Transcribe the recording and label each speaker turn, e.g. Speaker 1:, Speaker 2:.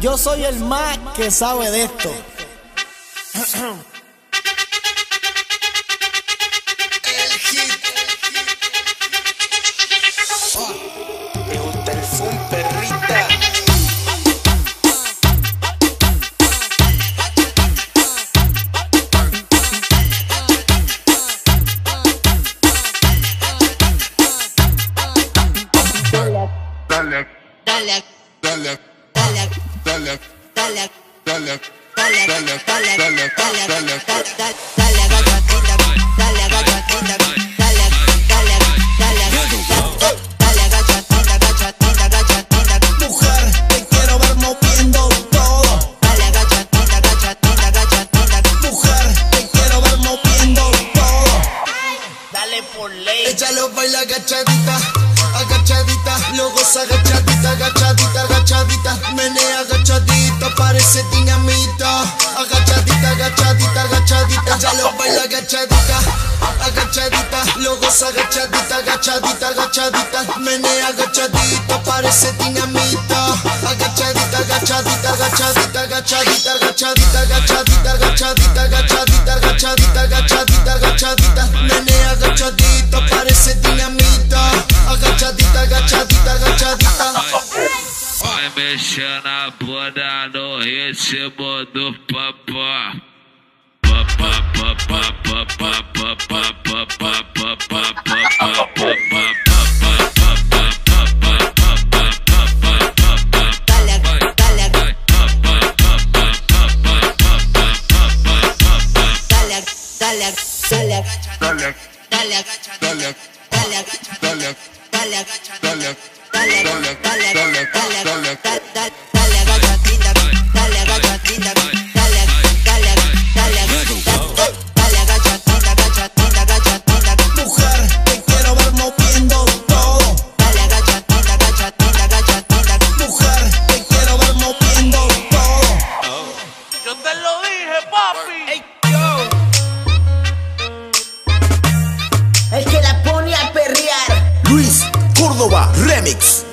Speaker 1: Yo soy el más que sabe de esto.
Speaker 2: El hit.
Speaker 3: Dale,
Speaker 4: Dale,
Speaker 3: dale,
Speaker 4: dale,
Speaker 3: dale,
Speaker 4: dale,
Speaker 3: dale,
Speaker 4: dale.
Speaker 3: dale,
Speaker 4: Dale,
Speaker 3: dale,
Speaker 4: dale,
Speaker 3: dale.
Speaker 2: Ella lo baila agachadita, agachadita. Luego se agachadita, agachadita, agachadita. Menea agachadita, parece dinamita. Agachadita, agachadita, agachadita. Ella lo baila agachadita, agachadita. Luego se agachadita, agachadita, agachadita. Menea agachadita, parece dinamita. Agachadita, agachadita, agachadita, agachadita, agachadita, agachadita, agachadita, agachadita, agachadita, agachadita, agachadita. Menea
Speaker 5: Mexer na bunda no ritmo do papá. Papá, papá, papá, papá,
Speaker 3: dale, dale, dale, dale, dale,
Speaker 4: Dale,
Speaker 3: dale,
Speaker 4: dale,
Speaker 3: dale,
Speaker 4: dale,
Speaker 3: dale,
Speaker 4: dale.
Speaker 3: dale, dale, dale, dale, dale, dale, dale, dale, dale, dale, dale, dale,
Speaker 1: Mujer, te quiero ver moviendo todo.
Speaker 3: dale, agachadita, agachadita, agachadita,
Speaker 1: Mujer, te quiero ver moviendo todo.
Speaker 5: Yo te lo dije, papi.
Speaker 6: El que la pone a perrear.
Speaker 1: Luis Remix.